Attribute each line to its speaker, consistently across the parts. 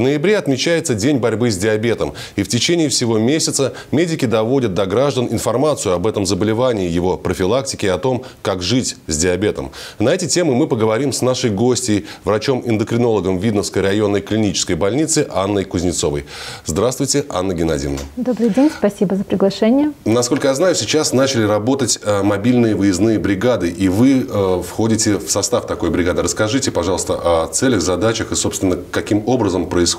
Speaker 1: В ноябре отмечается День борьбы с диабетом. И в течение всего месяца медики доводят до граждан информацию об этом заболевании, его профилактике и о том, как жить с диабетом. На эти темы мы поговорим с нашей гостьей, врачом-эндокринологом Видновской районной клинической больницы Анной Кузнецовой. Здравствуйте, Анна Геннадьевна.
Speaker 2: Добрый день, спасибо за приглашение.
Speaker 1: Насколько я знаю, сейчас начали работать э, мобильные выездные бригады, и вы э, входите в состав такой бригады. Расскажите, пожалуйста, о целях, задачах и, собственно, каким образом происходит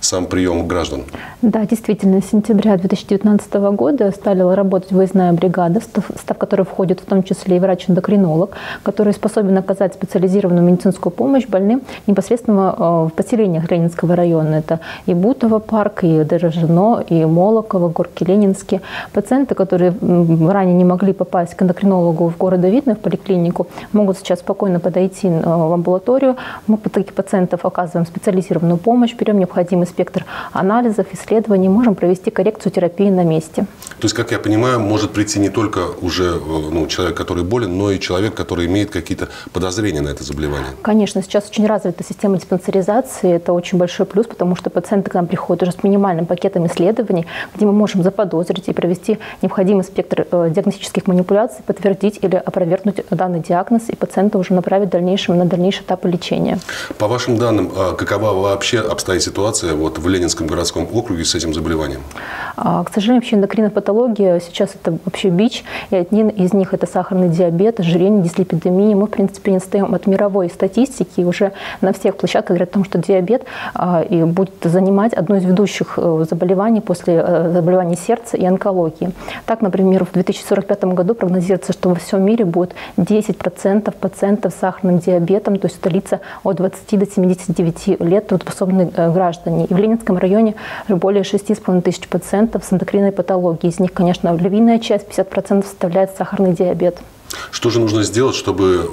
Speaker 1: сам прием граждан.
Speaker 2: Да, действительно, с сентября 2019 года стала работать выездная бригада, в состав которой входит в том числе и врач-эндокринолог, который способен оказать специализированную медицинскую помощь больным непосредственно э, в поселениях Ленинского района. Это и Бутово парк, и Дорожино, и Молоково, Горки Ленинские. Пациенты, которые ранее не могли попасть к эндокринологу в города Видно, в поликлинику, могут сейчас спокойно подойти э, в амбулаторию. Мы таких пациентов оказываем специализированную помощь, берем необходимый спектр анализов, исследований, можем провести коррекцию терапии на месте.
Speaker 1: То есть, как я понимаю, может прийти не только уже э, ну, человек, который болен, но и человек, который имеет какие-то подозрения на это заболевание?
Speaker 2: Конечно, сейчас очень развита система диспансеризации. Это очень большой плюс, потому что пациенты к нам приходят уже с минимальным пакетом исследований, где мы можем заподозрить и провести необходимый спектр э, диагностических манипуляций, подтвердить или опровергнуть данный диагноз, и пациента уже направить в дальнейшем на дальнейший этап лечения.
Speaker 1: По вашим данным, а какова вообще обстоит ситуация вот в Ленинском городском округе с этим заболеванием?
Speaker 2: А, к сожалению, вообще эндокринопатология сейчас это вообще бич, и один из них это сахарный диабет, ожирение, дислепидемия. Мы, в принципе, не стоим от мировой статистики, и уже на всех площадках говорят о том, что диабет а, и будет занимать одно из ведущих э, заболеваний после э, заболеваний сердца и онкологии. Так, например, в 2045 году прогнозируется, что во всем мире будет 10% пациентов с сахарным диабетом, то есть это лица от 20 до 79 лет трудоспособные э, граждане. И в Ленинском районе более 6,5 тысяч пациентов с эндокринной патологией. Из них, конечно, львиная часть, 50% составляет сахарный диабет.
Speaker 1: Что же нужно сделать, чтобы,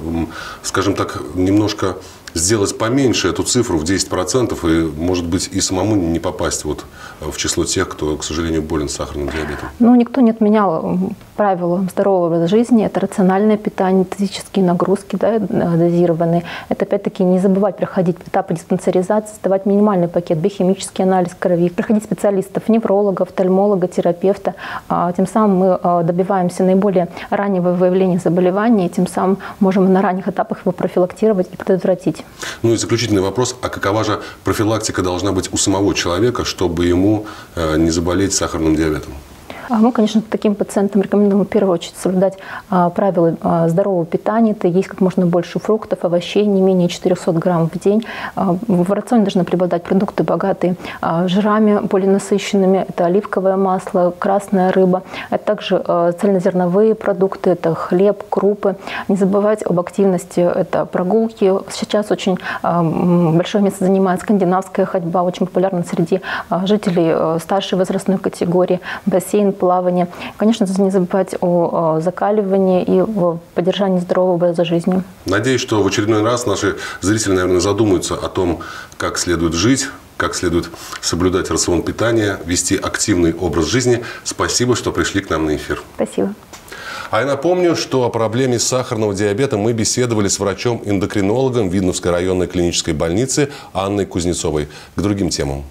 Speaker 1: скажем так, немножко сделать поменьше эту цифру в 10% и, может быть, и самому не попасть вот в число тех, кто, к сожалению, болен сахарным диабетом?
Speaker 2: Ну, никто не отменял правила здорового образа жизни. Это рациональное питание, физические нагрузки да, дозированные. Это, опять-таки, не забывать проходить этапы диспансеризации, сдавать минимальный пакет, биохимический анализ крови, проходить специалистов, невролога, офтальмолога, терапевта. А, тем самым мы а, добиваемся наиболее раннего выявления заболевания, и тем самым можем на ранних этапах его профилактировать и предотвратить.
Speaker 1: Ну и заключительный вопрос, а какова же профилактика должна быть у самого человека, чтобы ему э, не заболеть сахарным диабетом?
Speaker 2: А мы, конечно, таким пациентам рекомендуем в первую очередь соблюдать а, правила а, здорового питания. Это есть как можно больше фруктов, овощей, не менее 400 грамм в день. В рационе должны преобладать продукты, богатые жирами полинасыщенными. Это оливковое масло, красная рыба. Это также цельнозерновые продукты, это хлеб, крупы. Не забывать об активности. Это прогулки. Сейчас очень большое место занимает скандинавская ходьба, очень популярна среди жителей старшей возрастной категории. Бассейн, плавание. Конечно, не забывать о закаливании и о поддержании здорового образа жизни.
Speaker 1: Надеюсь, что в очередной раз наши зрители, наверное, задумаются о том, как следует жить, как следует соблюдать рацион питания, вести активный образ жизни. Спасибо, что пришли к нам на эфир.
Speaker 2: Спасибо.
Speaker 1: А я напомню, что о проблеме сахарного диабета мы беседовали с врачом-эндокринологом Видновской районной клинической больницы Анной Кузнецовой. К другим темам.